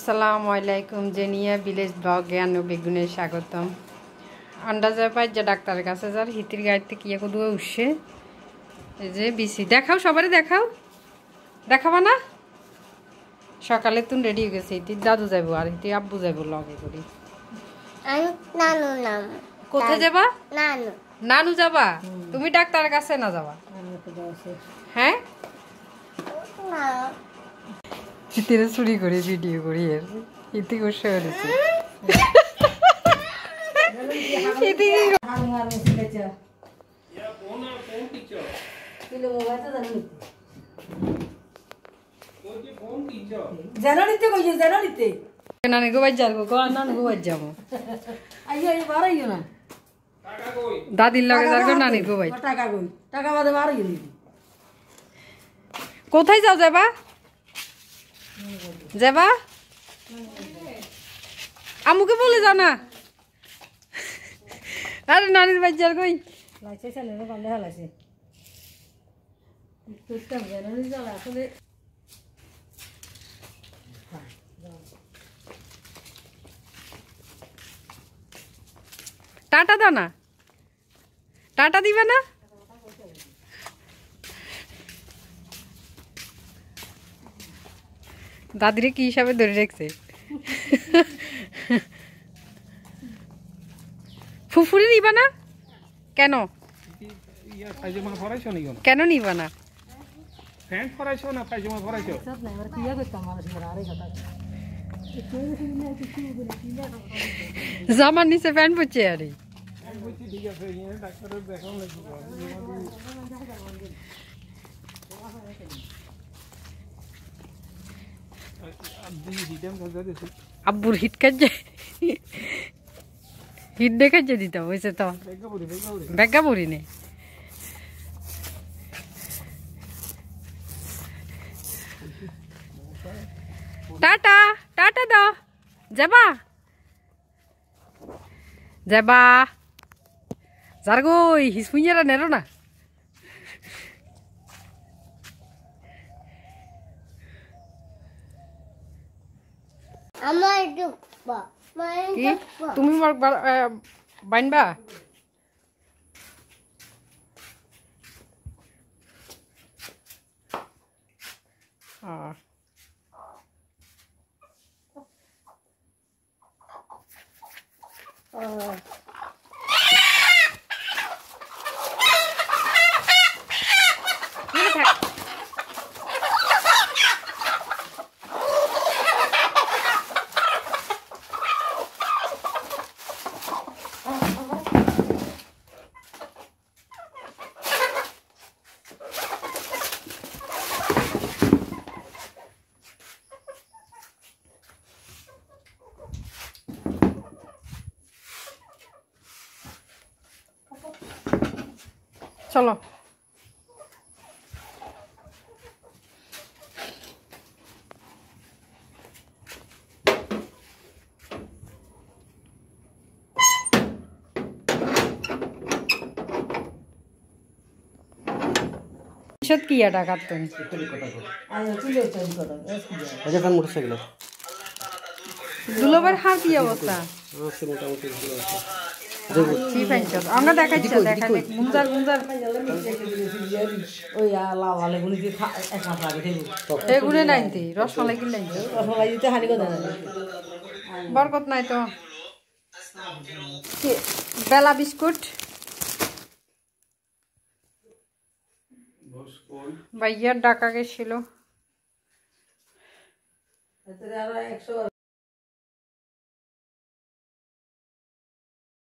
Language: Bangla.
আসসালামু আলাইকুম জেনিয়া ভিলেজ ব্লগ জ্ঞান ও বেগুনে স্বাগতম। আন্দাজে পাই যে ডাক্তারের কাছে যার হিতির গাড়িতে কি দুয়ে উঠছে। এই যে বিসি। দেখাও সবারই দেখাও। দেখাবা না? সকালে তুমি রেডি হয়ে গেছে হিতির দাদু যাব আর হিতি আব্বু যাব লগে করি। কোথায় যাবা? নানু। নানু যাবা? তুমি ডাক্তারের কাছে না যাবা? হ্যাঁ? না হিতিরে চুরি করে ভিডিও করি এর হিতি করছে হয়েছে জানানিতে কইছে জানানিতে নানি গোবাই যাব গো নানু গোবাই যাব আইয়া এই বাড়াইও না দাদির লগে যাব নানি গোবাই ও টাকা কই টাকা বাদে বাড়াইও কোথায় যাও যাবা যাবা? আমুকে বলে যাও না। আরে নানির বাচ্চার কই? টাটা দাও না। টাটা দিবে না? দাদিরে কি হিসাবে ধরে রেখেছে? ফুফুরি নিবা না? কেন? কেন? নিবা না? প্যান্ট পায়জামা কথা জামার নিচে প্যান্ট পরছে আরে। ঠিক আছে ডাক্তারের দেখাও লাগবে। আব্বুর হিট কাজে হিট দেখাচ্ছে দিতাম হয়েছে তো? ব্যাগা পড়ি নে। টাটা টাটা দাও যাবা? যাবা? যার গই হিসপুঞ্জারা নেরো না? কি ডুববা তুমি মোর বা- আহ, বানবা চলো। কি এটা কাটতেন দুলোবার হার কি অবস্থা? মোটামুটি বরকত নাই তো। বেলা বিস্কুট? ভাইয়ার ডাকা গেছিল এতে আর 100